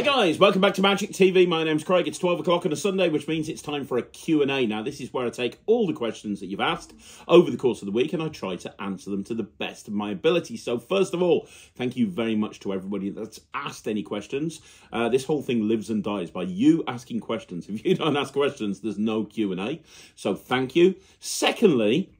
Hey guys, welcome back to Magic TV. My name's Craig. It's 12 o'clock on a Sunday, which means it's time for a Q&A. Now, this is where I take all the questions that you've asked over the course of the week and I try to answer them to the best of my ability. So first of all, thank you very much to everybody that's asked any questions. Uh, this whole thing lives and dies by you asking questions. If you don't ask questions, there's no Q&A. So thank you. Secondly,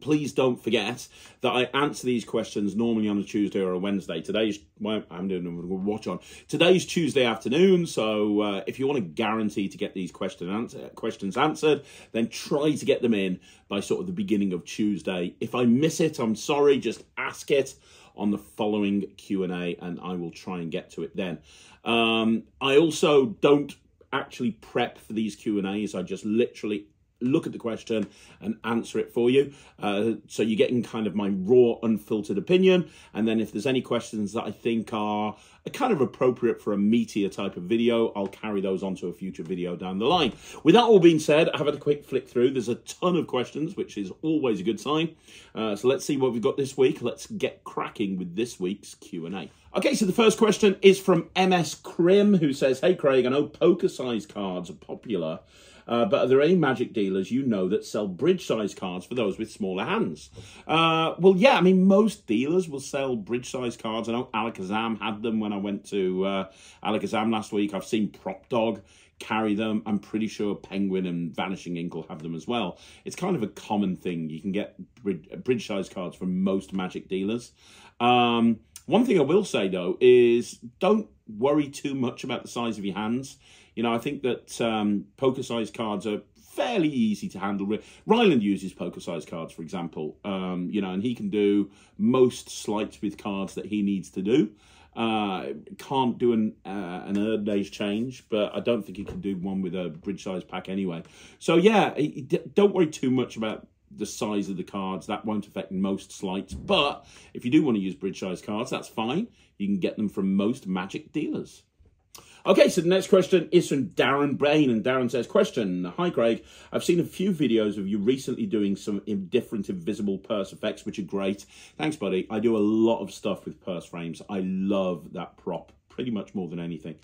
please don't forget that I answer these questions normally on a Tuesday or a Wednesday. Today's well, I'm doing a watch on. Today's Tuesday afternoon, so uh, if you want to guarantee to get these question answer, questions answered, then try to get them in by sort of the beginning of Tuesday. If I miss it, I'm sorry. Just ask it on the following Q&A and I will try and get to it then. Um, I also don't actually prep for these Q&As. I just literally look at the question and answer it for you. Uh, so you're getting kind of my raw, unfiltered opinion. And then if there's any questions that I think are kind of appropriate for a meatier type of video, I'll carry those onto a future video down the line. With that all being said, I've had a quick flick through. There's a ton of questions, which is always a good sign. Uh, so let's see what we've got this week. Let's get cracking with this week's Q&A. Okay, so the first question is from MS Crim, who says, Hey Craig, I know poker size cards are popular, uh, but are there any magic dealers you know that sell bridge size cards for those with smaller hands? Uh, well, yeah, I mean, most dealers will sell bridge size cards. I know Alakazam had them when I went to uh, Alakazam last week. I've seen Prop Dog carry them. I'm pretty sure Penguin and Vanishing Ink will have them as well. It's kind of a common thing. You can get bridge size cards from most magic dealers. Um, one thing I will say though is don't worry too much about the size of your hands. You know, I think that um, poker size cards are fairly easy to handle. Ryland uses poker size cards, for example, um, you know, and he can do most sleights with cards that he needs to do. Uh, can't do an uh, an Erdnase change, but I don't think he can do one with a bridge size pack anyway. So yeah, don't worry too much about the size of the cards. That won't affect most sleights. But if you do want to use bridge size cards, that's fine. You can get them from most magic dealers. Okay, so the next question is from Darren Bain, and Darren says, question, Hi Craig, I've seen a few videos of you recently doing some different invisible purse effects, which are great. Thanks, buddy. I do a lot of stuff with purse frames. I love that prop pretty much more than anything.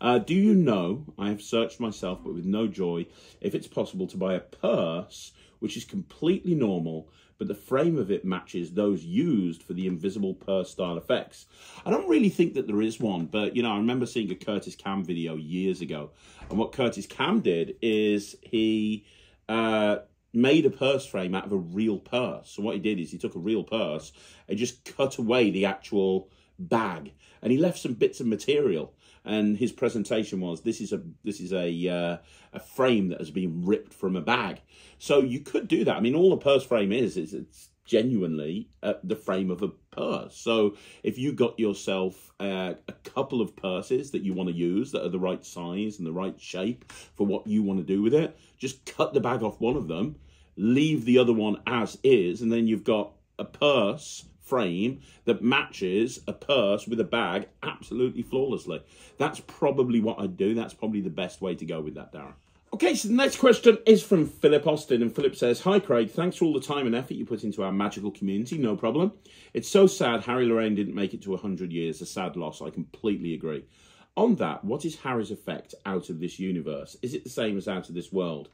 Uh, do you know, I have searched myself, but with no joy, if it's possible to buy a purse which is completely normal but the frame of it matches those used for the invisible purse style effects. I don't really think that there is one, but you know, I remember seeing a Curtis Kam video years ago, and what Curtis Kam did is he uh, made a purse frame out of a real purse. So what he did is he took a real purse and just cut away the actual bag, and he left some bits of material and his presentation was this is a this is a uh, a frame that has been ripped from a bag. So you could do that. I mean, all a purse frame is is it's genuinely uh, the frame of a purse. So if you got yourself uh, a couple of purses that you want to use that are the right size and the right shape for what you want to do with it, just cut the bag off one of them, leave the other one as is, and then you've got a purse frame that matches a purse with a bag absolutely flawlessly. That's probably what I'd do. That's probably the best way to go with that, Darren. Okay, so the next question is from Philip Austin, and Philip says, Hi Craig, thanks for all the time and effort you put into our magical community, no problem. It's so sad Harry Lorayne didn't make it to 100 years, a sad loss, I completely agree. On that, what is Harry's effect out of this universe? Is it the same as out of this world?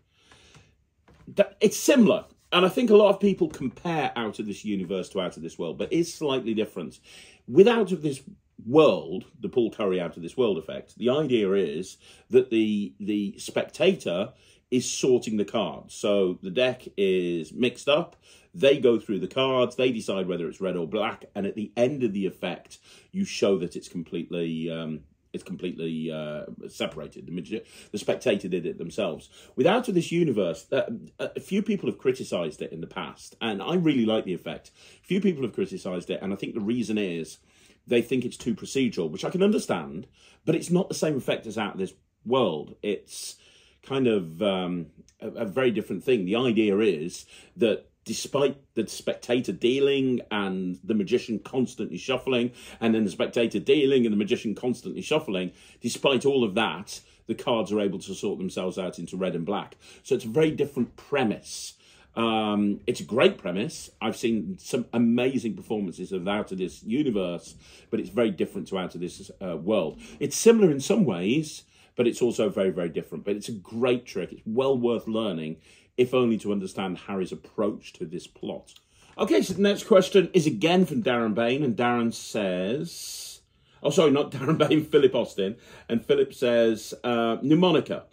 It's similar. And I think a lot of people compare Out of This Universe to Out of This World, but it's slightly different. With Out of This World, the Paul Curry Out of This World effect, the idea is that the the spectator is sorting the cards. So the deck is mixed up. They go through the cards. They decide whether it's red or black. And at the end of the effect, you show that it's completely um, it's completely uh, separated. The, the spectator did it themselves. With Out of This Universe, uh, a few people have criticised it in the past, and I really like the effect. Few people have criticised it, and I think the reason is they think it's too procedural, which I can understand, but it's not the same effect as Out of This World. It's kind of um, a, a very different thing. The idea is that despite the spectator dealing and the magician constantly shuffling, and then the spectator dealing and the magician constantly shuffling, despite all of that, the cards are able to sort themselves out into red and black. So it's a very different premise. Um, it's a great premise. I've seen some amazing performances of Out of This universe, but it's very different to Out of This uh, world. It's similar in some ways, but it's also very, very different. But it's a great trick. It's well worth learning, if only to understand Harry's approach to this plot. Okay, so the next question is again from Darren Bain, and Darren says, oh, sorry, not Darren Bain, Philip Austin. And Philip says, uh, Mnemonica.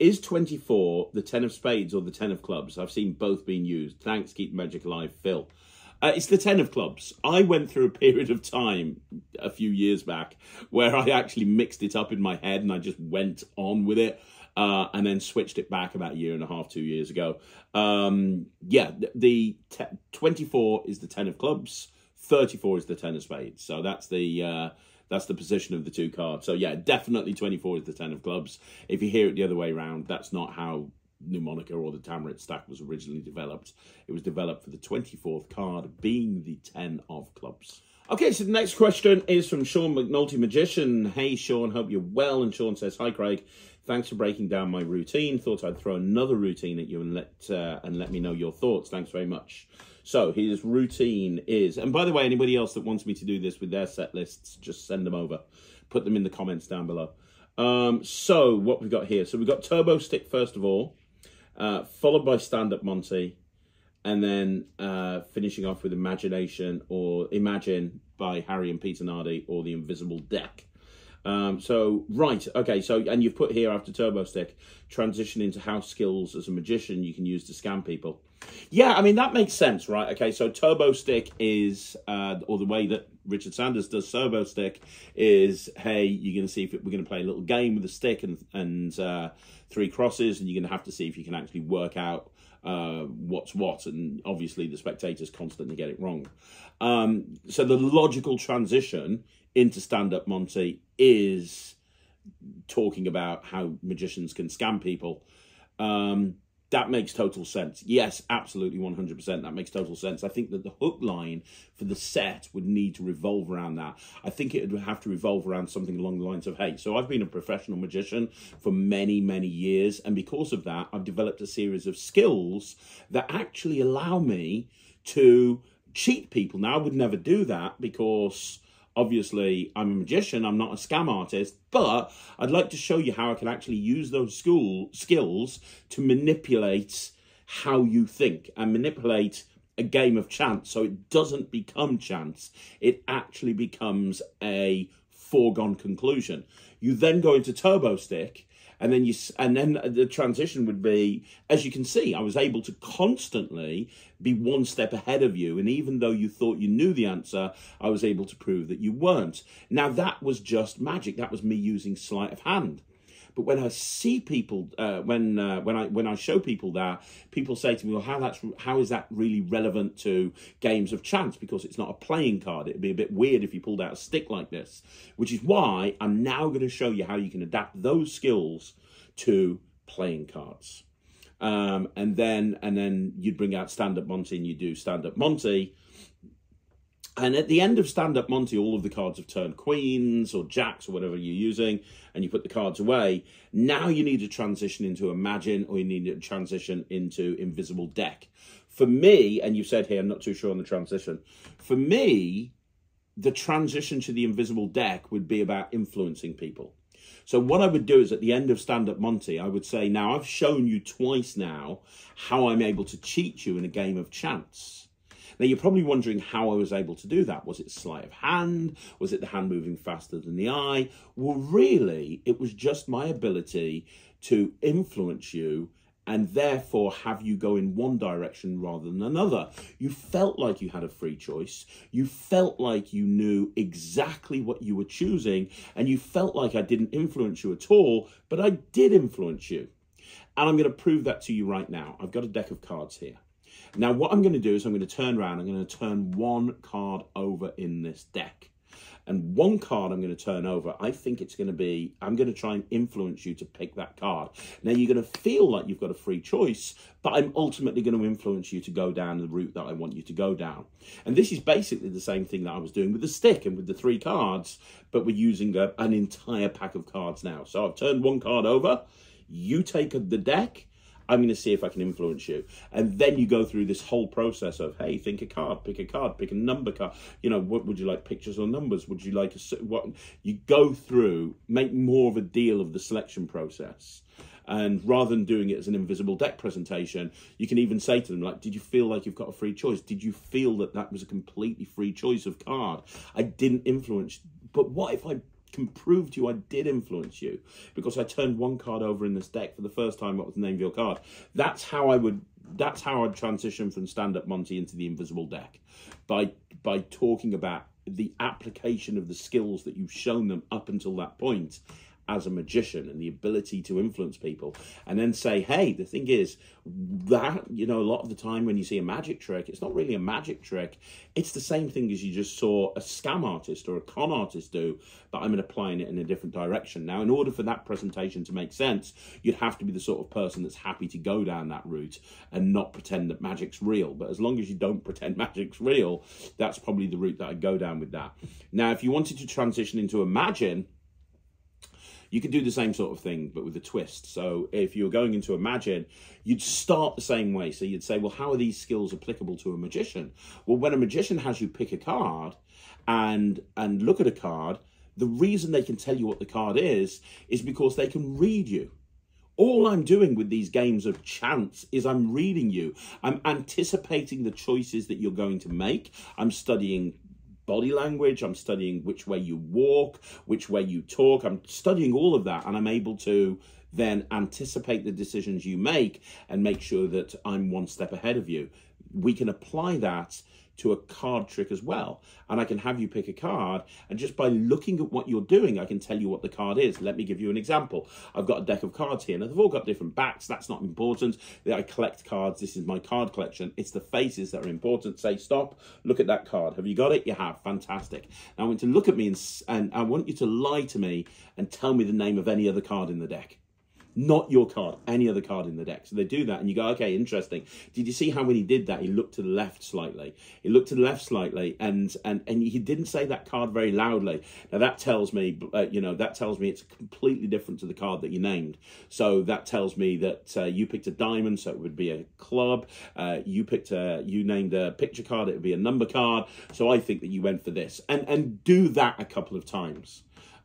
Is 24 the 10 of spades or the 10 of clubs? I've seen both being used. Thanks, keep magic alive, Phil. Uh, it's the 10 of clubs. I went through a period of time a few years back where I actually mixed it up in my head and I just went on with it uh, and then switched it back about a year and a half, two years ago. Um, yeah, the, the 24 is the 10 of clubs, 34 is the 10 of spades. So that's the. Uh, that's the position of the two cards. So yeah, definitely 24 is the 10 of clubs. If you hear it the other way around, that's not how Mnemonica or the Tamariz stack was originally developed. It was developed for the 24th card being the 10 of clubs. Okay, so the next question is from Sean McNulty Magician. Hey Sean, hope you're well. And Sean says, Hi Craig, thanks for breaking down my routine. Thought I'd throw another routine at you and let uh, and let me know your thoughts. Thanks very much. So his routine is, and by the way, anybody else that wants me to do this with their set lists, just send them over. Put them in the comments down below. Um, so what we've got here. So we've got Turbo Stick first of all, uh, followed by Stand Up Monty, and then uh, finishing off with Imagination or Imagine by Harry and Peter Nardi or The Invisible Deck. Um, so, right, okay, so, and you've put here after Turbo Stick, transition into house skills as a magician you can use to scam people. Yeah, I mean, that makes sense, right? Okay, so Turbo Stick is, uh, or the way that Richard Sanders does Turbo Stick is, hey, you're going to see if it, we're going to play a little game with a stick and, and uh, three crosses, and you're going to have to see if you can actually work out uh, what's what, and obviously the spectators constantly get it wrong. Um, so the logical transition into stand up Monty is talking about how magicians can scam people. Um, that makes total sense. Yes, absolutely 100%. That makes total sense. I think that the hook line for the set would need to revolve around that. I think it would have to revolve around something along the lines of, hey, so I've been a professional magician for many, many years. And because of that, I've developed a series of skills that actually allow me to cheat people. Now, I would never do that because obviously I'm a magician, I'm not a scam artist, but I'd like to show you how I can actually use those school skills to manipulate how you think and manipulate a game of chance so it doesn't become chance. It actually becomes a foregone conclusion. You then go into turbo stick and then you and then the transition would be as you can see i was able to constantly be one step ahead of you. And even though you thought you knew the answer i was able to prove that you weren't. Now that was just magic. That was me using sleight of hand but when I see people, uh, when uh, when I when I show people that, people say to me, "Well, how that's how is that really relevant to games of chance? Because it's not a playing card. It'd be a bit weird if you pulled out a stick like this." Which is why I'm now going to show you how you can adapt those skills to playing cards. Um, and then and then you'd bring out stand up Monty and you do stand up Monty and at the end of Stand Up Monty, all of the cards have turned queens or jacks or whatever you're using, and you put the cards away. Now you need to transition into Imagine or you need to transition into Invisible Deck. For me, and you said here, I'm not too sure on the transition. For me, the transition to the Invisible Deck would be about influencing people. So what I would do is at the end of Stand Up Monty, I would say, now I've shown you twice now how I'm able to cheat you in a game of chance. Now, you're probably wondering how I was able to do that. Was it sleight of hand? Was it the hand moving faster than the eye? Well, really, it was just my ability to influence you and therefore have you go in one direction rather than another. You felt like you had a free choice. You felt like you knew exactly what you were choosing, and you felt like I didn't influence you at all, but I did influence you. And I'm going to prove that to you right now. I've got a deck of cards here. Now, what I'm going to do is I'm going to turn around, I'm going to turn one card over in this deck. And one card I'm going to turn over, I think it's going to be, I'm going to try and influence you to pick that card. Now, you're going to feel like you've got a free choice, but I'm ultimately going to influence you to go down the route that I want you to go down. And this is basically the same thing that I was doing with the stick and with the three cards, but we're using a, an entire pack of cards now. So I've turned one card over, you take the deck, I'm going to see if I can influence you. And then you go through this whole process of, hey, think a card, pick a card, pick a number card. You know, what would you like, pictures or numbers? Would you like a what? You go through, make more of a deal of the selection process. And rather than doing it as an invisible deck presentation, you can even say to them, like, did you feel like you've got a free choice? Did you feel that that was a completely free choice of card? I didn't influence, but what if I can prove to you I did influence you because I turned one card over in this deck for the first time. What was the name of your card? That's how I would. That's how I'd transition from stand up Monty into the invisible deck by by talking about the application of the skills that you've shown them up until that point as a magician and the ability to influence people and then say hey the thing is that you know a lot of the time when you see a magic trick it's not really a magic trick. It's the same thing as you just saw a scam artist or a con artist do but i'm applying it in a different direction. Now in order for that presentation to make sense you'd have to be the sort of person that's happy to go down that route and not pretend that magic's real. But as long as you don't pretend magic's real that's probably the route that I'd go down with that. Now if you wanted to transition into Imagine you could do the same sort of thing, but with a twist. So if you're going into a Imagine, you'd start the same way. So you'd say, well, how are these skills applicable to a magician? Well, when a magician has you pick a card and and look at a card, the reason they can tell you what the card is is because they can read you. All I'm doing with these games of chance is I'm reading you. I'm anticipating the choices that you're going to make. I'm studying body language, I'm studying which way you walk, which way you talk. I'm studying all of that and I'm able to then anticipate the decisions you make and make sure that I'm one step ahead of you. We can apply that to a card trick as well. And I can have you pick a card, and just by looking at what you're doing, I can tell you what the card is. Let me give you an example. I've got a deck of cards here, and they've all got different backs. That's not important. I collect cards. This is my card collection. It's the faces that are important. Say, stop, look at that card. Have you got it? You have. Fantastic. Now I want you to look at me, and, and I want you to lie to me and tell me the name of any other card in the deck not your card, any other card in the deck. So they do that, and you go, okay, interesting. Did you see how when he did that, he looked to the left slightly? He looked to the left slightly, and and and he didn't say that card very loudly. Now that tells me, uh, you know, that tells me it's completely different to the card that you named. So that tells me that uh, you picked a diamond, so it would be a club. Uh, you picked a, you named a picture card, it would be a number card. So I think that you went for this, and and do that a couple of times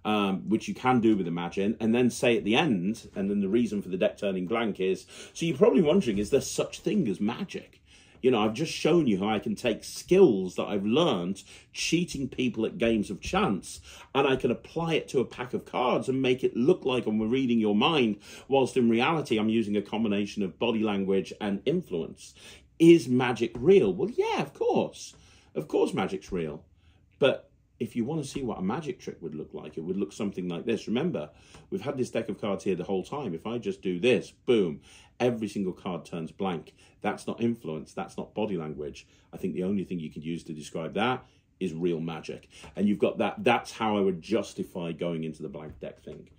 um, which you can do with Imagine, and then say at the end, and then the reason for the deck turning blank is, so you're probably wondering, is there such thing as magic? You know, I've just shown you how I can take skills that I've learned cheating people at games of chance and I can apply it to a pack of cards and make it look like I'm reading your mind, whilst in reality I'm using a combination of body language and influence. Is magic real? Well, yeah, of course. Of course, magic's real. But if you want to see what a magic trick would look like, it would look something like this. Remember, we've had this deck of cards here the whole time. If I just do this, boom, every single card turns blank. That's not influence, that's not body language. I think the only thing you could use to describe that is real magic. And you've got that, that's how I would justify going into the blank deck thing.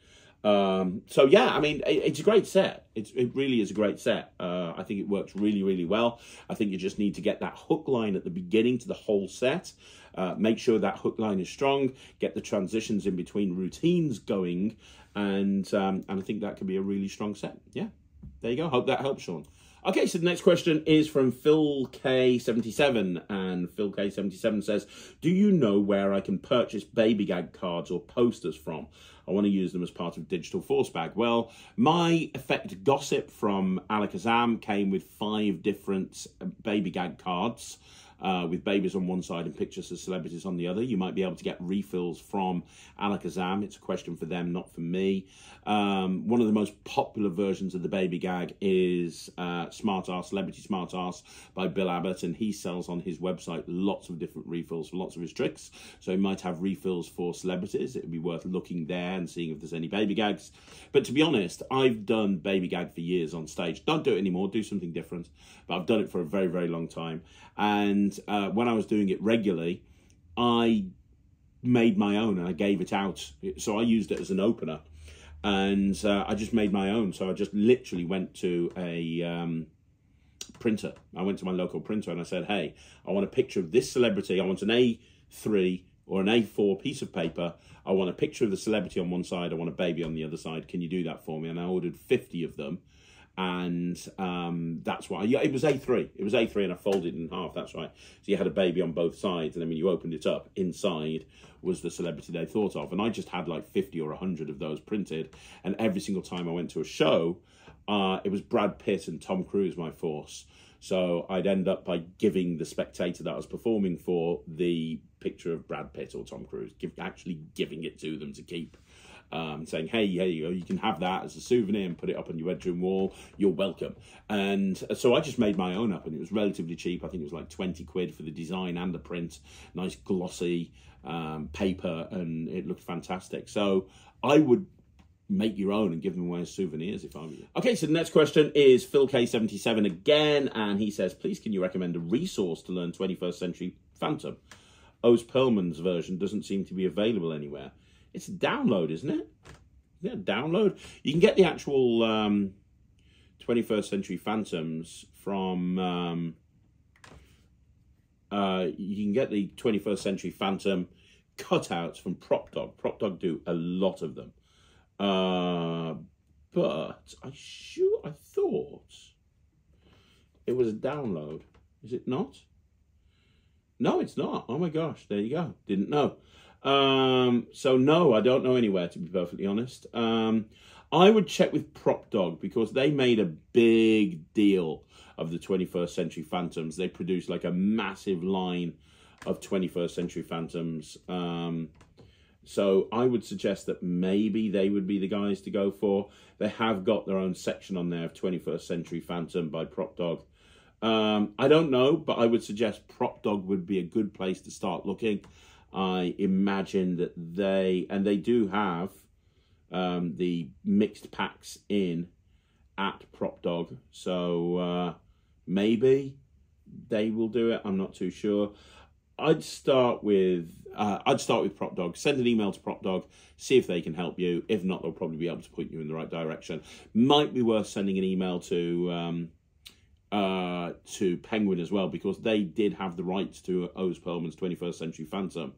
Um, so yeah, I mean, it, it's a great set. It's, it really is a great set. Uh, I think it works really, really well. I think you just need to get that hook line at the beginning to the whole set. Uh, make sure that hook line is strong. Get the transitions in between routines going, and um, and I think that could be a really strong set. Yeah, there you go. Hope that helps, Sean. Okay, so the next question is from Phil K77, and Phil K77 says, Do you know where I can purchase baby gag cards or posters from? I want to use them as part of Digital Force Bag. Well, my effect gossip from Alakazam came with five different baby gag cards uh, with babies on one side and pictures of celebrities on the other. You might be able to get refills from Alakazam. It's a question for them, not for me. Um, one of the most popular versions of the baby gag is uh, Smart Ass, Celebrity Smart Ass by Bill Abbott, and he sells on his website lots of different refills for lots of his tricks. So he might have refills for celebrities. It would be worth looking there and seeing if there's any baby gags. But to be honest, I've done baby gag for years on stage. Don't do it anymore, do something different. But I've done it for a very, very long time. And uh, when I was doing it regularly, I made my own and I gave it out. So I used it as an opener, and uh, I just made my own. So I just literally went to a um, printer. I went to my local printer and I said, "Hey, I want a picture of this celebrity. I want an A3 or an A4 piece of paper. I want a picture of the celebrity on one side. I want a baby on the other side. Can you do that for me?" And I ordered fifty of them and um, that's why yeah, it was A3. It was A3, and I folded in half. That's right. So you had a baby on both sides, and then when you opened it up, inside was the celebrity they thought of, and I just had like fifty or hundred of those printed, and every single time I went to a show, uh, it was Brad Pitt and Tom Cruise my force. So I'd end up by giving the spectator that I was performing for the picture of Brad Pitt or Tom Cruise, give, actually giving it to them to keep um, saying, hey, hey, you can have that as a souvenir and put it up on your bedroom wall. You're welcome. And so I just made my own up, and it was relatively cheap. I think it was like 20 quid for the design and the print. Nice glossy um, paper, and it looked fantastic. So I would make your own and give them away as souvenirs if I were you. Okay, so the next question is Phil K77 again, and he says, please can you recommend a resource to learn 21st century Phantom? Oz Pearlman's version doesn't seem to be available anywhere. It's a download, isn't it? Yeah, download. You can get the actual um, 21st Century Phantoms from. Um, uh, you can get the 21st Century Phantom cutouts from Prop Dog. Prop Dog do a lot of them. Uh, but I sure I thought it was a download. Is it not? No, it's not. Oh my gosh, there you go. Didn't know. Um, so no, I don't know anywhere to be perfectly honest. Um, I would check with Prop Dog because they made a big deal of the 21st Century Phantoms. They produced like a massive line of 21st Century Phantoms. Um, so I would suggest that maybe they would be the guys to go for. They have got their own section on there of 21st Century Phantom by Prop Dog. Um, I don't know, but I would suggest Prop Dog would be a good place to start looking. I imagine that they, and they do have um, the mixed packs in at Prop Dog. So uh, maybe they will do it. I'm not too sure. I'd start with uh, I'd start with Prop Dog. Send an email to Prop Dog, see if they can help you. If not, they'll probably be able to point you in the right direction. Might be worth sending an email to um, uh, to Penguin as well because they did have the rights to Oz Pearlman's 21st Century Phantom.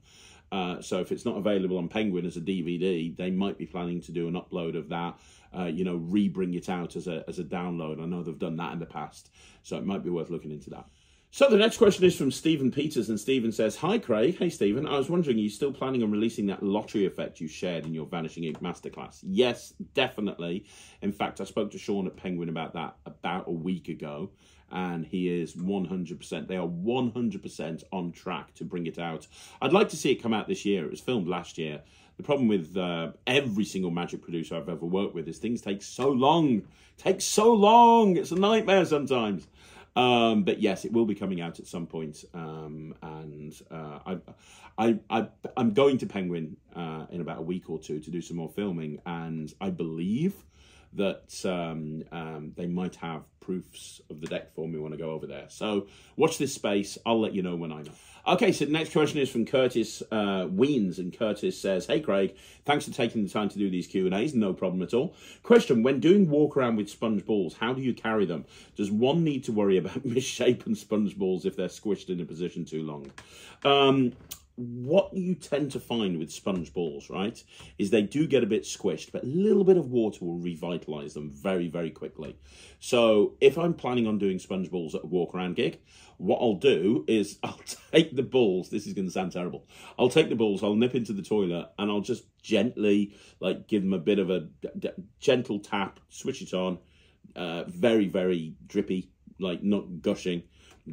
Uh, so if it's not available on Penguin as a DVD, they might be planning to do an upload of that. Uh, you know, re-bring it out as a as a download. I know they've done that in the past, so it might be worth looking into that. So the next question is from Stephen Peters, and Stephen says, Hi Craig, hey Stephen, I was wondering, are you still planning on releasing that lottery effect you shared in your Vanishing Ink Masterclass? Yes, definitely. In fact, I spoke to Sean at Penguin about that about a week ago, and he is 100%, they are 100% on track to bring it out. I'd like to see it come out this year. It was filmed last year. The problem with uh, every single magic producer I've ever worked with is things take so long. Takes so long. It's a nightmare sometimes. Um, but yes, it will be coming out at some point. Um, and uh, I, I, I, I'm going to Penguin uh, in about a week or two to do some more filming, and I believe that um, um, they might have proofs of the deck for me when I go over there. So watch this space. I'll let you know when I know. Okay, so the next question is from Curtis uh, Weens, and Curtis says, Hey Craig, thanks for taking the time to do these Q&As, no problem at all. Question, when doing walk around with sponge balls, how do you carry them? Does one need to worry about misshapen sponge balls if they're squished in a position too long? Um, what you tend to find with sponge balls, right, is they do get a bit squished, but a little bit of water will revitalize them very, very quickly. So if I'm planning on doing sponge balls at a walk around gig, what I'll do is I'll take the balls. This is going to sound terrible. I'll take the balls, I'll nip into the toilet, and I'll just gently, like, give them a bit of a gentle tap, switch it on, uh, very, very drippy, like not gushing.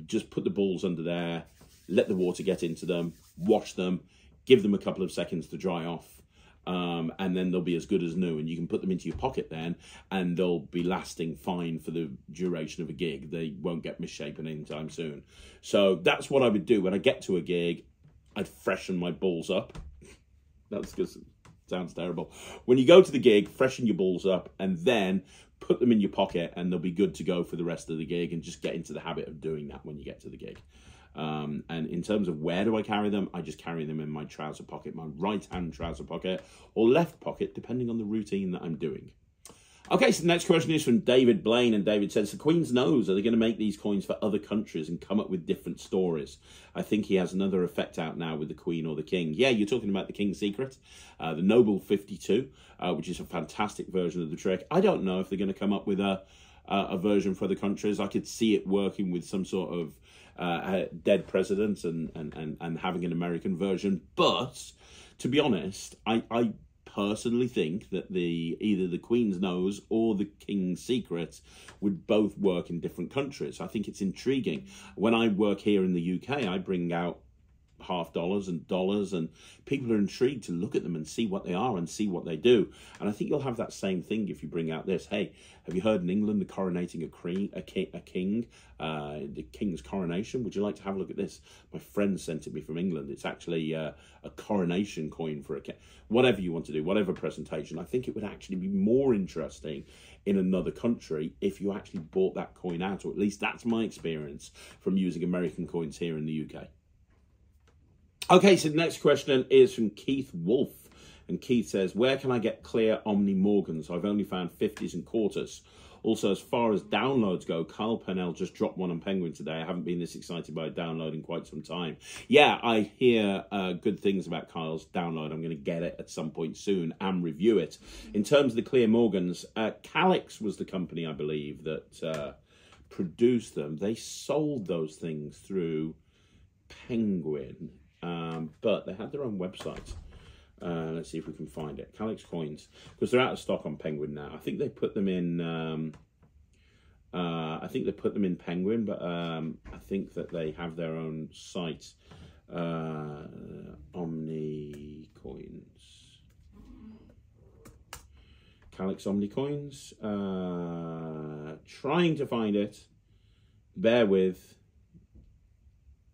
Just put the balls under there, let the water get into them, wash them, give them a couple of seconds to dry off, um, and then they'll be as good as new. And you can put them into your pocket then, and they'll be lasting fine for the duration of a gig. They won't get misshapen anytime soon. So that's what I would do when I get to a gig. I'd freshen my balls up. That's because sounds terrible. When you go to the gig, freshen your balls up, and then put them in your pocket, and they'll be good to go for the rest of the gig. And just get into the habit of doing that when you get to the gig. Um, and in terms of where do I carry them, I just carry them in my trouser pocket, my right hand trouser pocket, or left pocket, depending on the routine that I'm doing. Okay, so the next question is from David Blaine, and David says, The Queen's nose, are they going to make these coins for other countries and come up with different stories? I think he has another effect out now with the Queen or the King. Yeah, you're talking about the King's Secret, uh, the Noble 52, uh, which is a fantastic version of the trick. I don't know if they're going to come up with a uh, a version for other countries. I could see it working with some sort of uh, dead president and, and, and, and having an American version. But to be honest, I, I personally think that the either the Queen's Nose or the King's Secret would both work in different countries. I think it's intriguing. When I work here in the UK, I bring out half dollars and dollars and people are intrigued to look at them and see what they are and see what they do. And i think you'll have that same thing if you bring out this. Hey have you heard in england the coronating a, king, a king, uh, the king's coronation? Would you like to have a look at this? My friend sent it me from england. It's actually uh, a coronation coin for a king whatever you want to do whatever presentation. I think it would actually be more interesting in another country if you actually bought that coin out or at least that's my experience from using american coins here in the uk Okay, so the next question is from Keith Wolf. And Keith says, Where can I get clear Omni Morgans? I've only found 50s and quarters. Also, as far as downloads go, Kyle Pennell just dropped one on Penguin today. I haven't been this excited by a download in quite some time. Yeah, I hear uh, good things about Kyle's download. I'm going to get it at some point soon and review it. In terms of the Clear Morgans, uh, Calix was the company, I believe, that uh, produced them. They sold those things through Penguin um, but they had their own website. Uh, let's see if we can find it. Calix coins, because they're out of stock on Penguin now. I think they put them in. Um, uh, I think they put them in Penguin, but um, I think that they have their own site. Uh, Omni coins. Calix Omni coins. Uh, trying to find it. Bear with.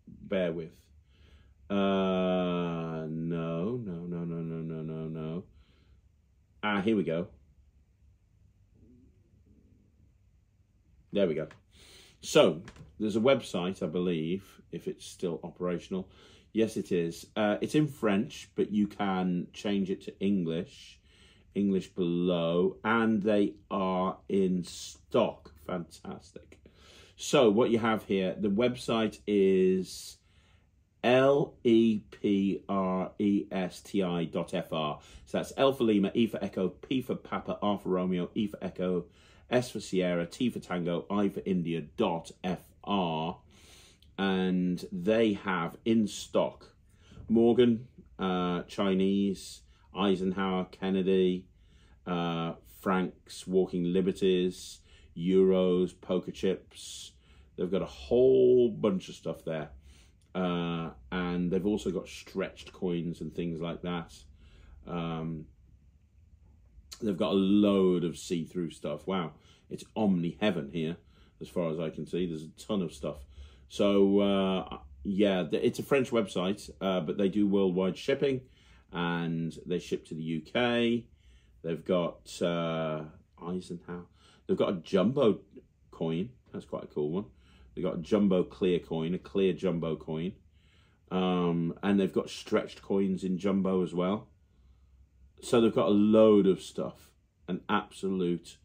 Bear with. Here we go. There we go. So, there's a website, I believe, if it's still operational. Yes, it is. Uh, it's in French, but you can change it to English. English below, and they are in stock. Fantastic. So, what you have here, the website is L E P R E S T I dot F R. So that's L for Lima, E for Echo, P for Papa, R for Romeo, E for Echo, S for Sierra, T for Tango, I for India dot F R. And they have in stock Morgan, uh, Chinese, Eisenhower, Kennedy, uh, Francs, Walking Liberties, Euros, Poker Chips. They've got a whole bunch of stuff there. Uh, and they've also got stretched coins and things like that. Um, they've got a load of see-through stuff. Wow, it's omni heaven here, as far as I can see. There's a ton of stuff. So uh, yeah, it's a French website, uh, but they do worldwide shipping, and they ship to the UK. They've got uh, Eisenhower. They've got a jumbo coin. That's quite a cool one. They've got jumbo clear coin, a clear jumbo coin. Um, and they've got stretched coins in jumbo as well. So they've got a load of stuff, an absolute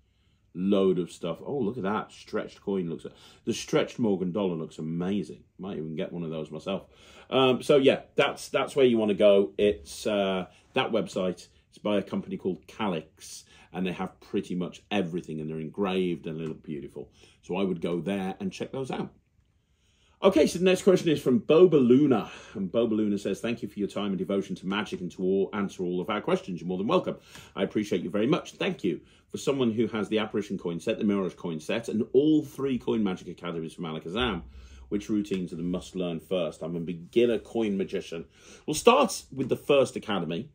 load of stuff. Oh, look at that stretched coin looks. The stretched Morgan dollar looks amazing. Might even get one of those myself. Um, so yeah, that's that's where you want to go. It's uh, that website. It's by a company called Calix and they have pretty much everything and they're engraved and they look beautiful. So I would go there and check those out. Okay, so the next question is from Boba Luna. And Boba Luna says, Thank you for your time and devotion to magic and to all, answer all of our questions. You're more than welcome. I appreciate you very much. Thank you. For someone who has the Apparition coin set, the Mirage coin set, and all three Coin Magic Academies from Alakazam, which routines are the must learn first? I'm a beginner coin magician. We'll start with the first academy,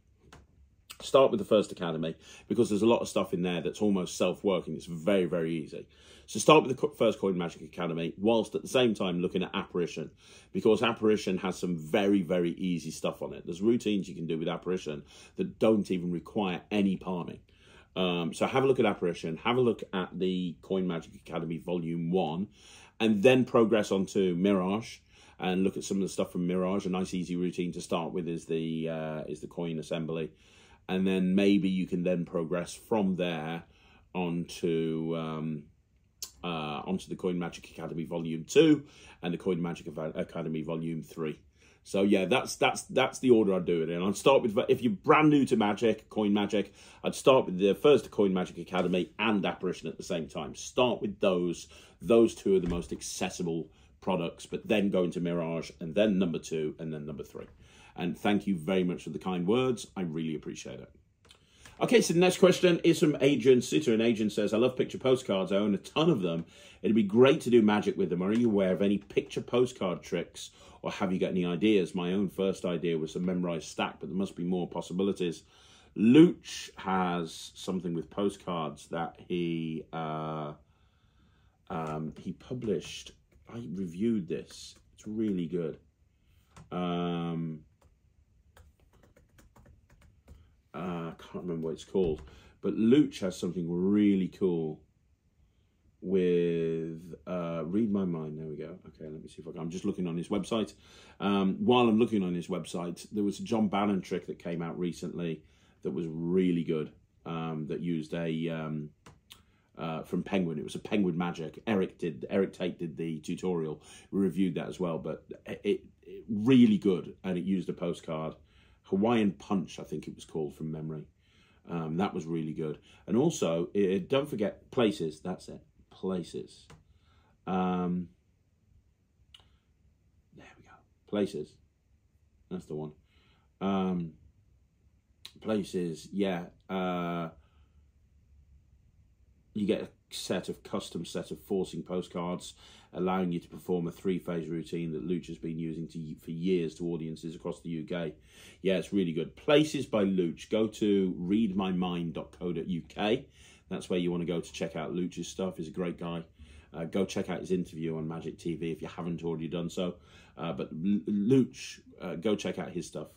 start with the first academy because there's a lot of stuff in there that's almost self-working it's very very easy. So start with the first coin magic academy whilst at the same time looking at apparition because apparition has some very very easy stuff on it. There's routines you can do with apparition that don't even require any palming. Um, so have a look at apparition have a look at the coin magic academy volume one and then progress on to mirage and look at some of the stuff from mirage. A nice easy routine to start with is the uh, is the coin assembly and then maybe you can then progress from there onto um, uh, onto the Coin Magic Academy Volume Two and the Coin Magic Academy Volume Three. So yeah, that's that's that's the order I'd do it in. I'd start with if you're brand new to Magic, Coin Magic, I'd start with the first Coin Magic Academy and Apparition at the same time. Start with those. Those two are the most accessible products, but then go into Mirage and then number two and then number three. And thank you very much for the kind words. I really appreciate it. Okay, so the next question is from Agent Sitter. And Agent says, I love picture postcards. I own a ton of them. It'd be great to do magic with them. Are you aware of any picture postcard tricks or have you got any ideas? My own first idea was a memorized stack, but there must be more possibilities. Luch has something with postcards that he uh, um, he published. I reviewed this. It's really good. Um, uh, I can't remember what it's called, but Luch has something really cool with uh, Read My Mind. There we go. Okay, let me see if I can. I'm just looking on his website. Um, while I'm looking on his website, there was a John Bannon trick that came out recently that was really good. Um, that used a um, uh, from Penguin. It was a Penguin Magic. Eric did. Eric Tate did the tutorial. We reviewed that as well, but it, it really good, and it used a postcard. Hawaiian Punch, I think it was called from memory. Um, that was really good. And also, it, don't forget places. That's it places. Um, there we go. Places. That's the one. Um, places, yeah. Uh, you get set of custom set of forcing postcards allowing you to perform a three-phase routine that Luch has been using to, for years to audiences across the UK. Yeah, it's really good. Places by Luch. Go to readmymind.co.uk that's where you want to go to check out Luch's stuff. He's a great guy. Uh, go check out his interview on Magic TV if you haven't already done so. Uh, but Luch, uh, go check out his stuff.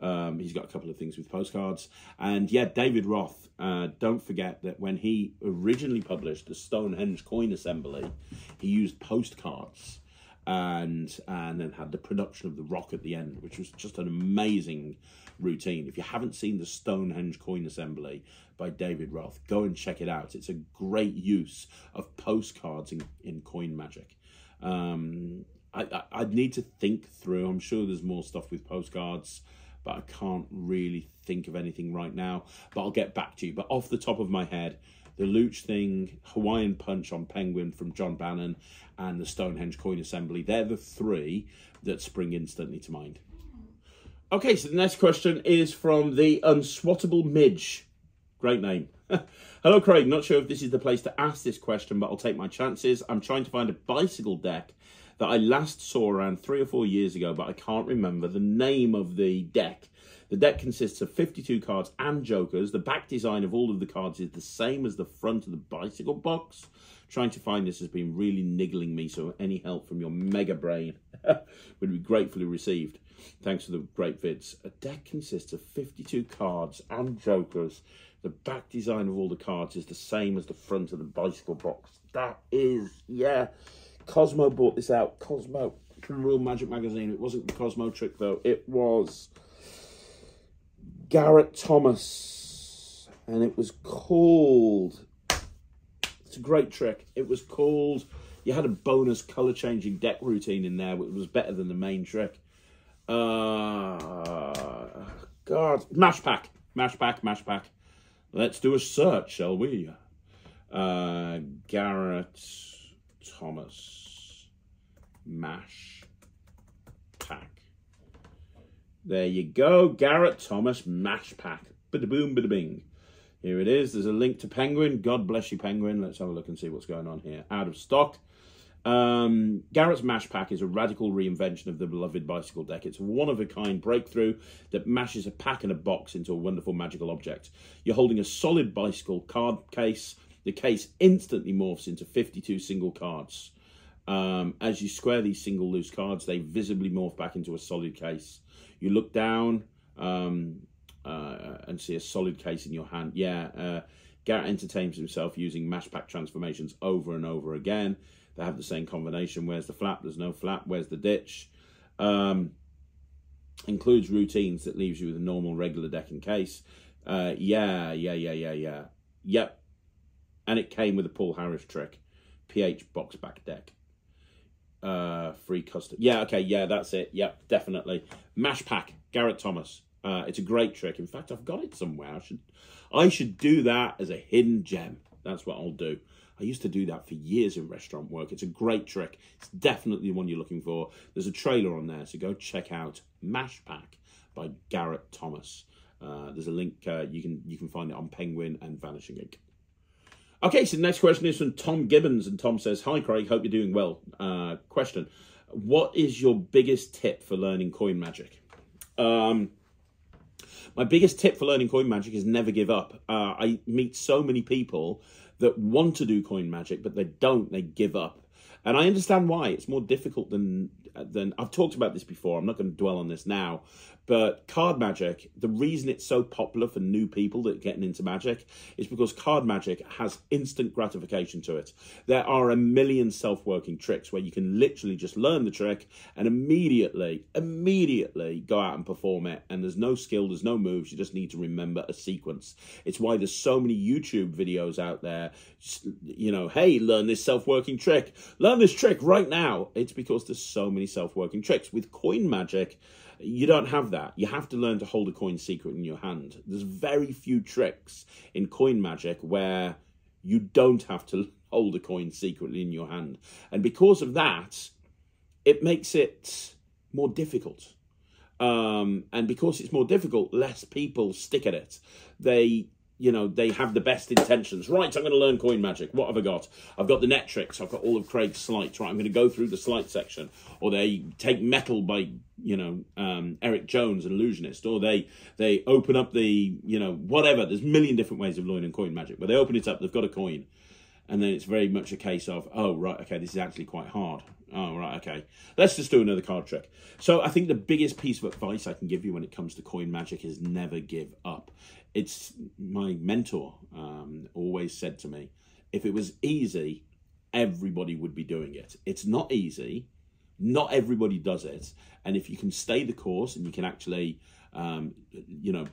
Um, he's got a couple of things with postcards. And yeah, David Roth, uh, don't forget that when he originally published the Stonehenge Coin Assembly, he used postcards and and then had the production of the rock at the end, which was just an amazing routine. If you haven't seen the Stonehenge coin assembly by David Roth, go and check it out. It's a great use of postcards in, in coin magic. Um, I, I, I'd need to think through. I'm sure there's more stuff with postcards, but I can't really think of anything right now. But I'll get back to you. But off the top of my head, the Luch thing, Hawaiian Punch on Penguin from John Bannon, and the Stonehenge Coin Assembly. They're the three that spring instantly to mind. Okay, so the next question is from the Unswattable Midge. Great name. Hello, Craig. Not sure if this is the place to ask this question, but I'll take my chances. I'm trying to find a bicycle deck that I last saw around three or four years ago, but I can't remember the name of the deck. The deck consists of 52 cards and jokers. The back design of all of the cards is the same as the front of the bicycle box. Trying to find this has been really niggling me, so any help from your mega brain would be gratefully received. Thanks for the great vids. A deck consists of 52 cards and jokers. The back design of all the cards is the same as the front of the bicycle box. That is, yeah. Cosmo bought this out. Cosmo from Reel Magic Magazine. It wasn't the Cosmo trick, though. It was Garrett Thomas. And it was called... It's a great trick. It was called... You had a bonus colour changing deck routine in there, which was better than the main trick. Uh, God, Mash Pack, Mash Pack, Mash Pack. Let's do a search, shall we? Uh, Garrett Thomas, Mash Pack. There you go, Garrett Thomas Mash Pack. Bada boom, bada bing. Here it is. There's a link to Penguin. God bless you, Penguin. Let's have a look and see what's going on here. Out of stock. Um, Garrett's Mash Pack is a radical reinvention of the beloved bicycle deck. It's a one of a kind breakthrough that mashes a pack and a box into a wonderful magical object. You're holding a solid bicycle card case. The case instantly morphs into 52 single cards. Um, as you square these single loose cards, they visibly morph back into a solid case. You look down um, uh, and see a solid case in your hand. Yeah, uh, Garrett entertains himself using Mash Pack transformations over and over again. They have the same combination. Where's the flap? There's no flap. Where's the ditch? Um, includes routines that leaves you with a normal regular deck and case. Uh, yeah, yeah, yeah, yeah, yeah. Yep. And it came with a Paul Harris trick. PH box back deck. Uh, free custom. Yeah, okay, yeah, that's it. Yep, definitely. Mash pack, Garrett Thomas. Uh, it's a great trick. In fact, I've got it somewhere. I should, I should do that as a hidden gem. That's what I'll do. I used to do that for years in restaurant work. It's a great trick. It's definitely the one you're looking for. There's a trailer on there, so go check out Mash Pack by Garrett Thomas. Uh, there's a link. Uh, you can you can find it on Penguin and Vanishing Ink. Okay, so the next question is from Tom Gibbons, and Tom says, "Hi Craig, hope you're doing well." Uh, question: What is your biggest tip for learning coin magic? Um, my biggest tip for learning coin magic is never give up. Uh, I meet so many people that want to do coin magic, but they don't. They give up, and I understand why. It's more difficult than than I've talked about this before. I'm not going to dwell on this now, but card magic, the reason it's so popular for new people that are getting into magic is because card magic has instant gratification to it. There are a million self-working tricks where you can literally just learn the trick and immediately, immediately go out and perform it. And there's no skill, there's no moves, you just need to remember a sequence. It's why there's so many YouTube videos out there, you know, hey, learn this self-working trick, learn this trick right now. It's because there's so many self-working tricks. With coin magic, you don't have that. You have to learn to hold a coin secret in your hand. There's very few tricks in coin magic where you don't have to hold a coin secretly in your hand. And because of that, it makes it more difficult. Um, and because it's more difficult, less people stick at it. They you know, they have the best intentions. Right, I'm going to learn coin magic. What have I got? I've got the Netrix. I've got all of Craig's sleights. Right, I'm going to go through the sleight section. Or they take metal by, you know, um, Eric Jones, an illusionist. Or they they open up the, you know, whatever. There's a million different ways of learning coin magic. But they open it up. They've got a coin. And then it's very much a case of, oh, right, okay, this is actually quite hard. Oh, right, okay. Let's just do another card trick. So I think the biggest piece of advice I can give you when it comes to coin magic is never give up it's my mentor um, always said to me, if it was easy, everybody would be doing it. It's not easy. Not everybody does it. And if you can stay the course and you can actually, um, you know,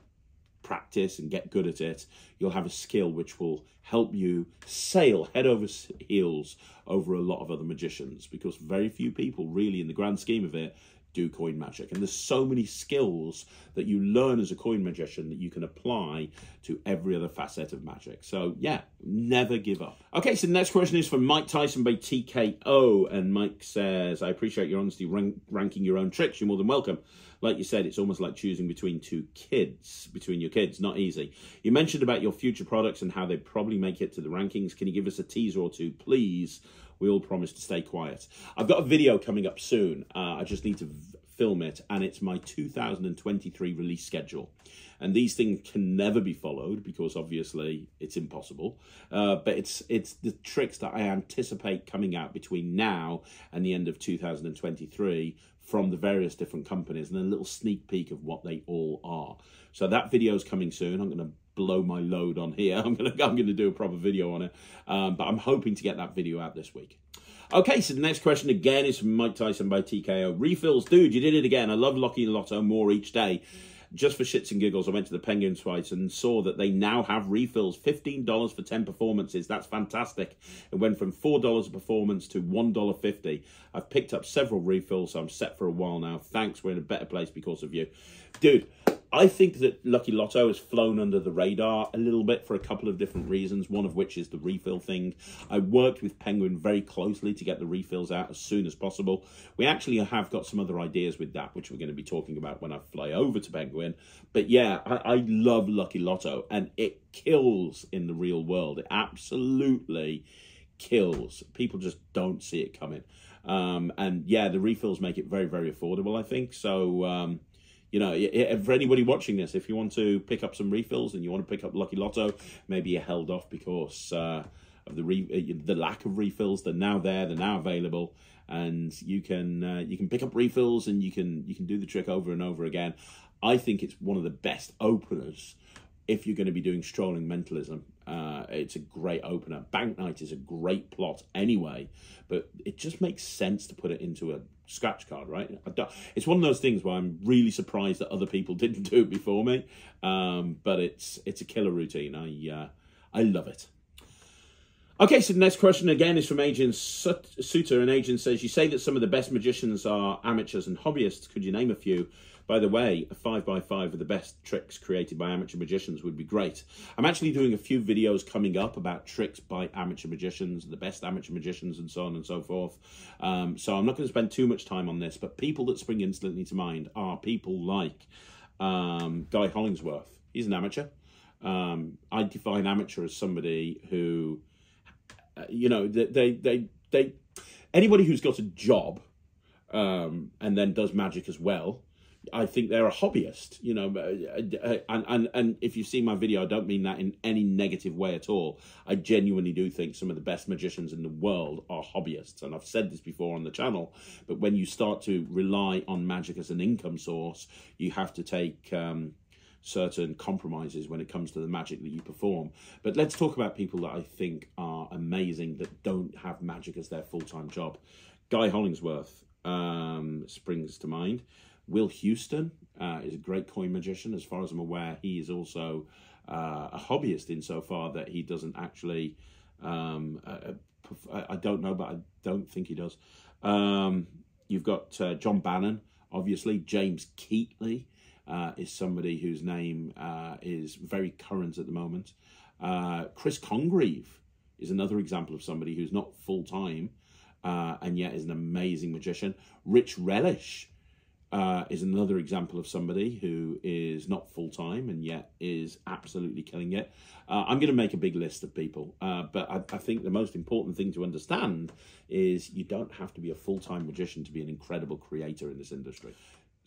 practice and get good at it, you'll have a skill which will help you sail head over heels over a lot of other magicians because very few people really in the grand scheme of it do coin magic. And there's so many skills that you learn as a coin magician that you can apply to every other facet of magic. So yeah, never give up. Okay, so the next question is from Mike Tyson by TKO. And Mike says, I appreciate your honesty rank ranking your own tricks. You're more than welcome. Like you said, it's almost like choosing between two kids, between your kids. Not easy. You mentioned about your future products and how they probably make it to the rankings. Can you give us a teaser or two, please? we all promise to stay quiet. I've got a video coming up soon. Uh, I just need to film it, and it's my 2023 release schedule. And these things can never be followed because obviously it's impossible. Uh, but it's it's the tricks that I anticipate coming out between now and the end of 2023 from the various different companies, and a little sneak peek of what they all are. So that video is coming soon. I'm going to blow my load on here. I'm gonna I'm gonna do a proper video on it, um, but I'm hoping to get that video out this week. Okay, so the next question again is from Mike Tyson by TKO. Refills, dude, you did it again. I love Lucky Lotto more each day. Just for shits and giggles, I went to the Penguin twice and saw that they now have refills. $15 for 10 performances. That's fantastic. It went from $4 a performance to $1.50. I've picked up several refills, so I'm set for a while now. Thanks, we're in a better place because of you. Dude, I think that Lucky Lotto has flown under the radar a little bit for a couple of different reasons, one of which is the refill thing. I worked with Penguin very closely to get the refills out as soon as possible. We actually have got some other ideas with that, which we're going to be talking about when I fly over to Penguin. But yeah, I, I love Lucky Lotto, and it kills in the real world. It absolutely kills. People just don't see it coming. Um, and yeah, the refills make it very, very affordable, I think. So, um, you know, for anybody watching this, if you want to pick up some refills and you want to pick up Lucky Lotto, maybe you're held off because uh, of the re- uh, the lack of refills. They're now there, they're now available, and you can uh, you can pick up refills and you can you can do the trick over and over again. I think it's one of the best openers if you're going to be doing strolling mentalism. Uh, it's a great opener. Bank Night is a great plot anyway, but it just makes sense to put it into a scratch card, right? It's one of those things where I'm really surprised that other people didn't do it before me, um, but it's it's a killer routine. I uh, I love it. Okay, so the next question again is from Agent Suter, and Agent says, You say that some of the best magicians are amateurs and hobbyists. Could you name a few? By the way, a 5x5 of the best tricks created by amateur magicians would be great. I'm actually doing a few videos coming up about tricks by amateur magicians, the best amateur magicians, and so on and so forth. Um, so I'm not going to spend too much time on this, but people that spring instantly to mind are people like um, Guy Hollingsworth. He's an amateur. Um, I define amateur as somebody who uh, you know, they, they, they, they, anybody who's got a job um, and then does magic as well, I think they're a hobbyist, you know, uh, uh, and, and, and if you see my video, I don't mean that in any negative way at all. I genuinely do think some of the best magicians in the world are hobbyists. And I've said this before on the channel, but when you start to rely on magic as an income source, you have to take, um, certain compromises when it comes to the magic that you perform. But let's talk about people that I think are amazing that don't have magic as their full time job. Guy Hollingsworth um, springs to mind. Will Houstoun uh, is a great coin magician. As far as I'm aware, he is also uh, a hobbyist insofar that he doesn't actually. Um, uh, uh I don't know, but I don't think he does. Um, you've got uh, John Bannon, obviously, James Keatley uh, is somebody whose name is very current at the moment. Chris Congreave is another example of somebody who's not full time and yet is an amazing magician. Rich Relish uh, is another example of somebody who is not full time and yet is absolutely killing it. Uh, I'm going to make a big list of people, uh, but I, I, think the most important thing to understand is you don't have to be a full time magician to be an incredible creator in this industry.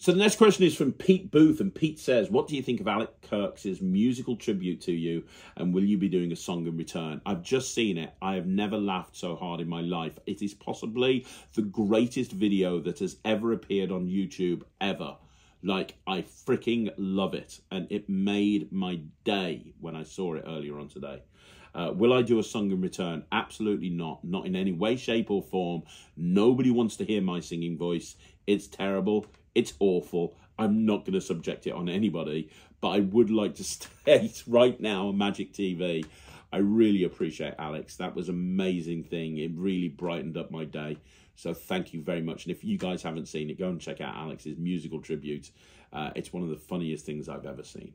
So the next question is from Pete Booth, and Pete says, "What do you think of Alec Kirk's musical tribute to you, and will you be doing a song in return?" I've just seen it. I have never laughed so hard in my life. It is possibly the greatest video that has ever appeared on YouTube ever. Like I freaking love it, and it made my day when I saw it earlier on today. Uh, will I do a song in return? Absolutely not. Not in any way, shape, or form. Nobody wants to hear my singing voice. It's terrible. It's awful. I'm not going to subject it on anybody, but I would like to state right now on Magic TV, I really appreciate Alex. That was an amazing thing. It really brightened up my day. So thank you very much. And if you guys haven't seen it, go and check out Alex's musical tribute. Uh, it's one of the funniest things I've ever seen.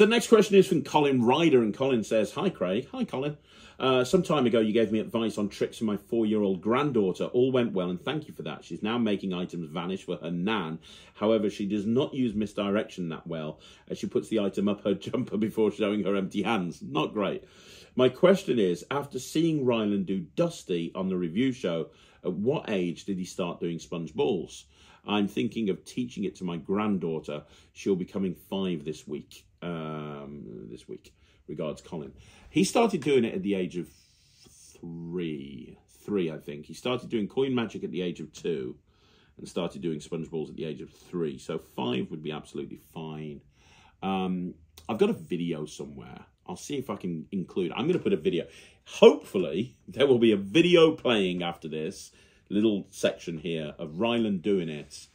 So the next question is from Colin Ryder, and Colin says, Hi Craig. Hi Colin. Uh, some time ago, you gave me advice on tricks for my four-year-old granddaughter. All went well, and thank you for that. She's now making items vanish for her nan. However, she does not use misdirection that well, as she puts the item up her jumper before showing her empty hands. Not great. My question is, after seeing Ryland do Dusty on the review show, at what age did he start doing sponge balls? I'm thinking of teaching it to my granddaughter. She'll be coming five this week. Um, this week. Regards, Colin. He started doing it at the age of three. Three, I think. He started doing coin magic at the age of two and started doing sponge balls at the age of three. So five would be absolutely fine. Um, I've got a video somewhere. I'll see if I can include. I'm going to put a video. Hopefully, there will be a video playing after this little section here of Ryland doing it.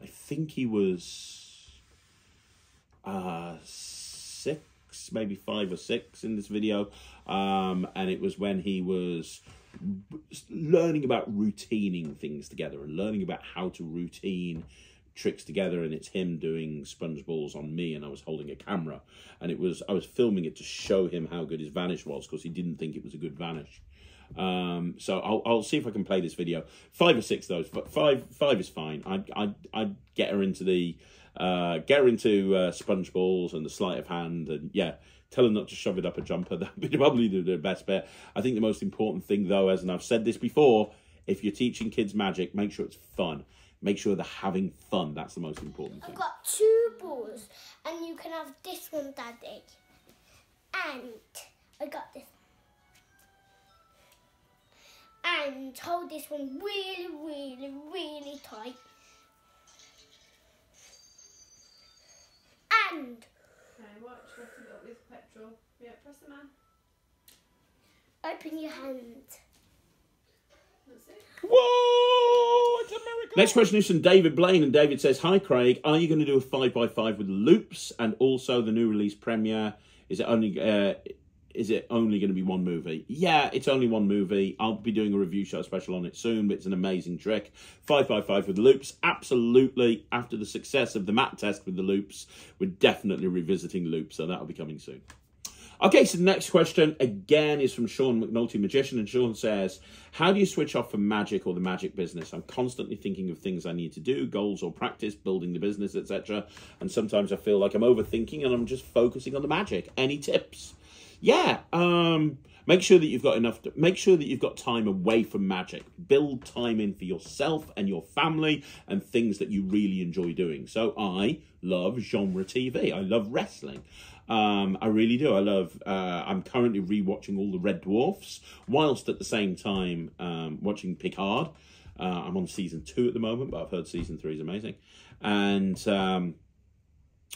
I think he was uh, six maybe five or six in this video. Um, and it was when he was learning about routining things together and learning about how to routine tricks together. And it's him doing sponge balls on me and I was holding a camera. And it was I was filming it to show him how good his vanish was because he didn't think it was a good vanish. Um, so I'll, I'll see if I can play this video. Five or six though five five is fine. I I I'd get her into the uh, get her into uh, sponge balls and the sleight of hand, and yeah, tell her not to shove it up a jumper. That would be probably do the best bit. I think the most important thing, though, as and I've said this before, if you're teaching kids magic, make sure it's fun. Make sure they're having fun. That's the most important thing. I've got two balls, and you can have this one, Daddy. And I got this. And hold this one really, really, really tight. Hand. Okay, watch. Let's up with petrol. Yeah, press the man. Open your hand. That's it. Whoa! It's a. Next question is from David Blaine, and David says, "Hi Craig, are you going to do a five by five with loops and also the new release premiere? Is it only uh, is it only going to be one movie? Yeah, it's only one movie. I'll be doing a review show special on it soon, but it's an amazing trick. 555 with loops. Absolutely, after the success of the mat test with the loops, we're definitely revisiting loops, so that'll be coming soon. Okay, so the next question again is from Sean McNulty Magician, and Sean says, How do you switch off from magic or the magic business? I'm constantly thinking of things I need to do, goals or practice, building the business, etc. And sometimes I feel like I'm overthinking and I'm just focusing on the magic. Any tips? Yeah, um, make sure that you've got enough to, make sure that you've got time away from magic build time in for yourself and your family and things that you really enjoy doing so i love genre tv i love wrestling um, I really do. I love. Uh, I'm currently rewatching all the Red Dwarfs, whilst at the same time um, watching Picard. Uh, I'm on season two at the moment, but I've heard season three is amazing, and um,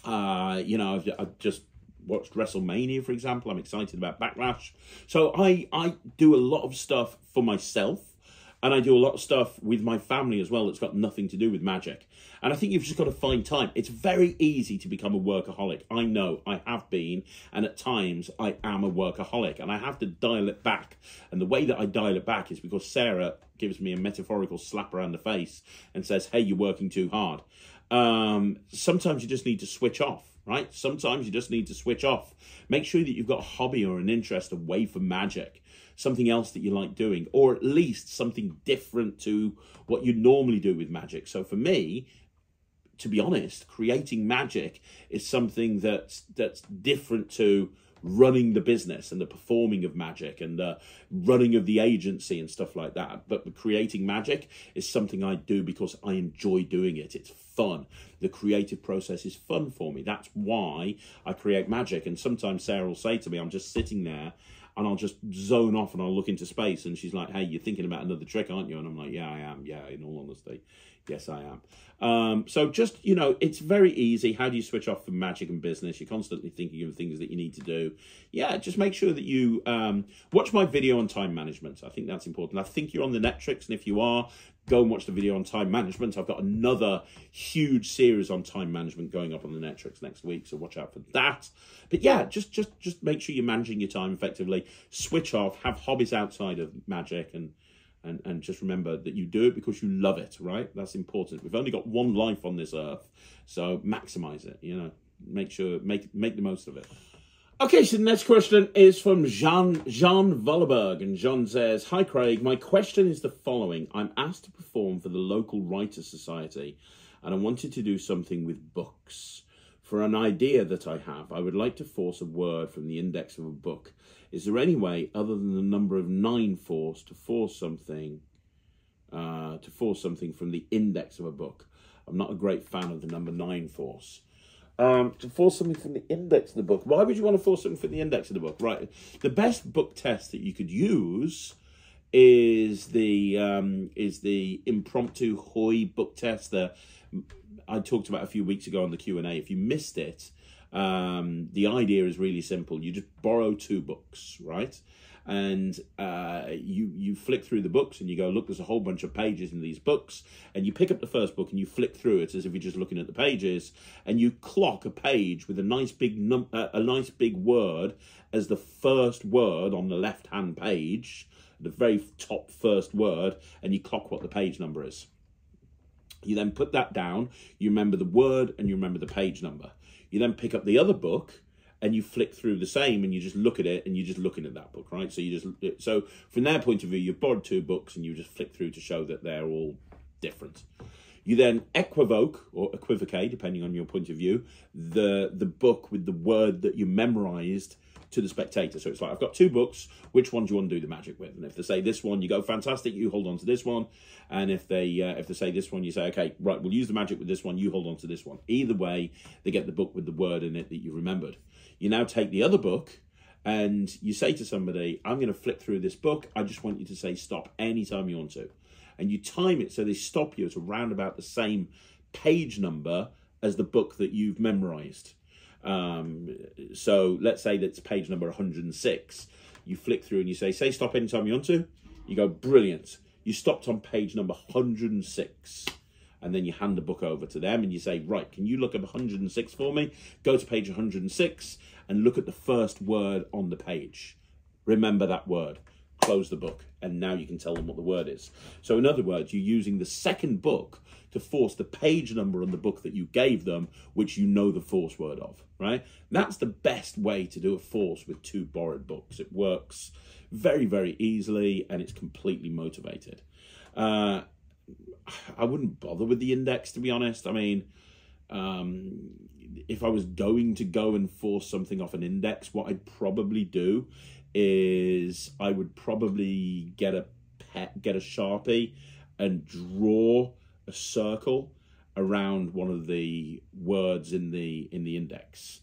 uh, you know, I've, I've just watched WrestleMania, for example. I'm excited about Backlash. So I I do a lot of stuff for myself, and I do a lot of stuff with my family as well that's got nothing to do with magic. And I think you've just got to find time. It's very easy to become a workaholic. I know I have been, and at times I am a workaholic, and I have to dial it back. And the way that I dial it back is because Sarah gives me a metaphorical slap around the face and says, "Hey, you're working too hard." Um, sometimes you just need to switch off right? Sometimes you just need to switch off. Make sure that you've got a hobby or an interest away from magic, something else that you like doing, or at least something different to what you normally do with magic. So for me, to be honest, creating magic is something that's that's different to running the business and the performing of magic and the running of the agency and stuff like that. But creating magic is something I do because I enjoy doing it. It's fun. The creative process is fun for me. That's why I create magic. And sometimes Sarah will say to me, I'm just sitting there and I'll just zone off and I'll look into space. And she's like, Hey, you're thinking about another trick, aren't you? And I'm like, Yeah, I am. Yeah, in all honesty. Yes, I am. Um, so just, you know, it's very easy. How do you switch off from magic and business? You're constantly thinking of things that you need to do. Yeah, just make sure that you um, watch my video on time management. I think that's important. I think you're on the Netrix, and if you are, go and watch the video on time management. I've got another huge series on time management going up on the Netrix next week, so watch out for that. But yeah, just just just make sure you're managing your time effectively. Switch off, have hobbies outside of magic and and, and just remember that you do it because you love it, right? That's important. We've only got one life on this earth, so maximize it, you know. Make sure make make the most of it. Okay, so the next question is from Jean Jean Volleberg, and Jean says, "Hi Craig, my question is the following: I'm asked to perform for the local writers' society, and I wanted to do something with books. For an idea that I have, I would like to force a word from the index of a book. Is there any way other than the number of nine force to force something, uh, to force something from the index of a book? I'm not a great fan of the number nine force." um, to force something from the index of the book. Why would you want to force something from the index of the book? Right. The best book test that you could use is the um, is the impromptu Hoy book test that I talked about a few weeks ago on the Q and A. If you missed it, um, the idea is really simple. You just borrow two books, right? and uh, you you flick through the books and you go look there's a whole bunch of pages in these books. And you pick up the first book and you flick through it as if you're just looking at the pages. And you clock a page with a nice big num- uh, a nice big word as the first word on the left hand page the very top first word and you clock what the page number is. You then put that down. You remember the word and you remember the page number you then pick up the other book and you flick through the same and you just look at it and you're just looking at that book, right? So you just so from their point of view, you've borrowed two books and you just flick through to show that they're all different. You then equivoke or equivocate, depending on your point of view, the the book with the word that you memorized to the spectator. So it's like I've got two books. Which one do you want to do the magic with? And if they say this one, you go fantastic. You hold on to this one. And if they uh, if they say this one, you say okay, right. We'll use the magic with this one. You hold on to this one. Either way, they get the book with the word in it that you remembered. You now take the other book and you say to somebody, I'm going to flip through this book. I just want you to say stop anytime you want to. And you time it so they stop you at around about the same page number as the book that you've memorized. Um, so let's say that's page number 106. You flick through and you say, say stop anytime you want to. You go, brilliant. You stopped on page number 106. and then you hand the book over to them and you say, right, can you look up 106 for me? Go to page 106 and look at the first word on the page. Remember that word. Close the book, and now you can tell them what the word is. So, in other words, you're using the second book to force the page number on the book that you gave them, which you know the force word of, right? That's the best way to do a force with two borrowed books. It works very, very easily and it's completely motivated. Uh, I wouldn't bother with the index, to be honest. I mean, um, if I was going to go and force something off an index, what I'd probably do is I would probably get a pet, get a sharpie, and draw a circle around one of the words in the in the index.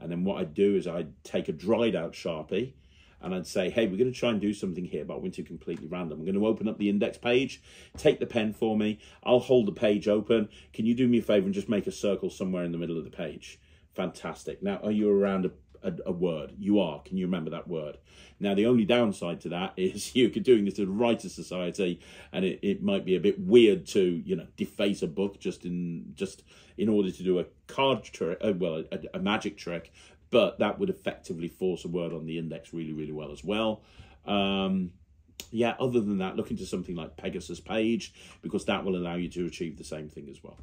And then what I'd do is I'd take a dried out sharpie and I'd say, hey, we're going to try and do something here, but I went to completely random. I'm going to open up the index page, take the pen for me, I'll hold the page open. Can you do me a favor and just make a circle somewhere in the middle of the page? Fantastic. Now, are you around a a, a, word. You are. Can you remember that word? Now, the only downside to that is you're doing this at a writer society, and it, it might be a bit weird to you know deface a book just in just in order to do a card trick, uh, well, a, a magic trick. But that would effectively force a word on the index really, really well as well. Um, yeah, other than that, look into something like Pegasus Page because that will allow you to achieve the same thing as well.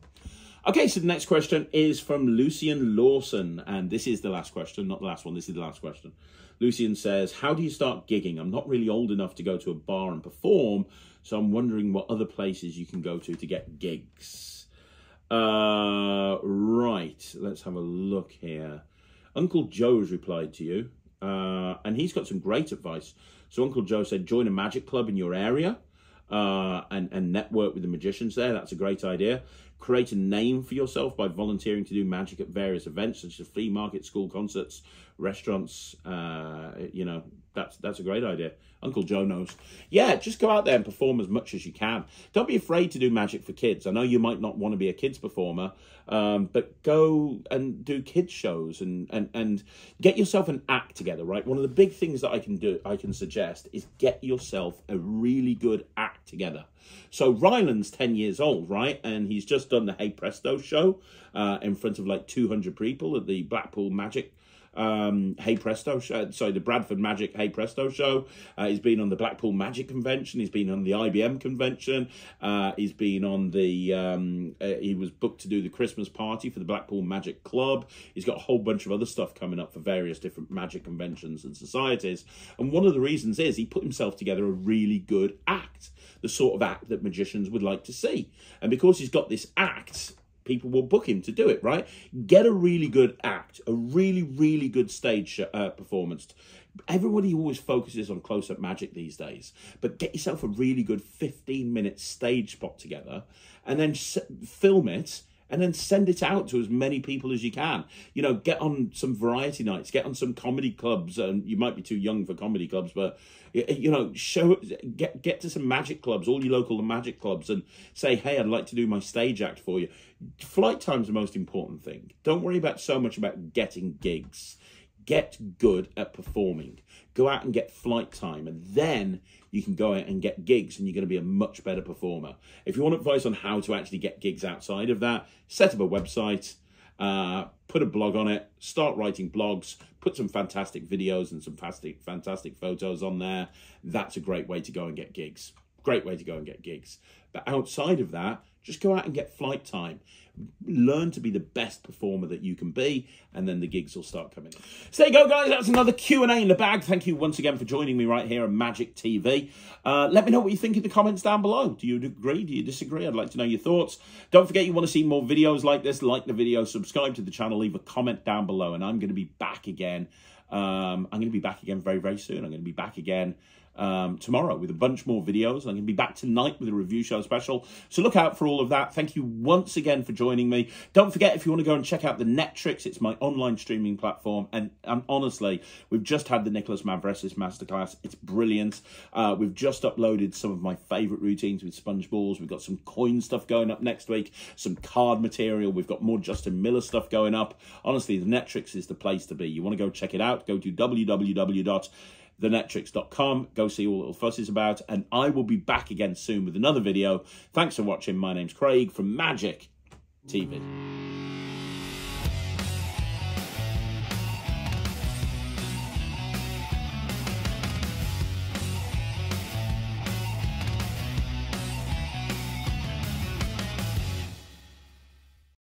Okay, so the next question is from Lucian Lawson, and this is the last question, not the last one, this is the last question. Lucian says, How do you start gigging? I'm not really old enough to go to a bar and perform, so I'm wondering what other places you can go to to get gigs. Uh, right, let's have a look here. Uncle Joe has replied to you, uh, and he's got some great advice. So Uncle Joe said, Join a magic club in your area. Uh, and, and network with the magicians there. That's a great idea create a name for yourself by volunteering to do magic at various events such as flea market, school concerts, restaurants. Uh, you know, that's that's a great idea. Uncle Joe knows. Yeah, just go out there and perform as much as you can. Don't be afraid to do magic for kids. I know you might not want to be a kids performer, um, but go and do kids shows and, and and get yourself an act together. Right. One of the big things that I can do, I can suggest, is get yourself a really good act together. So Ryland's ten years old, right, and he's just done the Hey Presto show uh, in front of like two hundred people at the Blackpool Magic um, Hey Presto show, sorry, the Bradford Magic Hey Presto show. Uh, he's been on the Blackpool Magic Convention. He's been on the IBM convention. Uh, he's been on the, um, uh, he was booked to do the Christmas party for the Blackpool Magic Club. He's got a whole bunch of other stuff coming up for various different magic conventions and societies. And one of the reasons is he put himself together a really good act, the sort of act that magicians would like to see. And because he's got this act, people will book him to do it, right? Get a really good act, a really, really good stage uh, performance. Everybody always focuses on close up magic these days, but get yourself a really good 15 minute stage spot together and then film it and then send it out to as many people as you can. You know, get on some variety nights, get on some comedy clubs, and you might be too young for comedy clubs, but you know, show get get to some magic clubs, all your local magic clubs, and say, hey, I'd like to do my stage act for you. Flight time's the most important thing. Don't worry about so much about getting gigs. Get good at performing. Go out and get flight time, and then you can go out and get gigs, and you're going to be a much better performer. If you want advice on how to actually get gigs outside of that, set up a website uh, put a blog on it, start writing blogs, put some fantastic videos and some fantastic, fantastic photos on there. That's a great way to go and get gigs. Great way to go and get gigs. But outside of that, just go out and get flight time learn to be the best performer that you can be and then the gigs will start coming so there you go guys. That's another q&a in the bag. Thank you once again for joining me right here on magic tv uh, let me know what you think in the comments down below. Do you agree? Do you disagree? I'd like to know your thoughts. Don't forget you want to see more videos like this like the video subscribe to the channel leave a comment down below and i'm going to be back again. Um, i'm going to be back again very very soon. I'm going to be back again um, tomorrow with a bunch more videos. I'm going to be back tonight with a review show special. So look out for all of that. Thank you once again for joining me. Don't forget, if you want to go and check out the Netrix, it's my online streaming platform. And, and honestly, we've just had the Nicholas Mavresis Masterclass. It's brilliant. Uh, we've just uploaded some of my favourite routines with sponge balls. We've got some coin stuff going up next week, some card material. We've got more Justin Miller stuff going up. Honestly, the Netrix is the place to be. You want to go check it out, go to www thenetrix.com. Go see all Little Fuss is about. And I will be back again soon with another video. Thanks for watching. My name's Craig from Magic TV.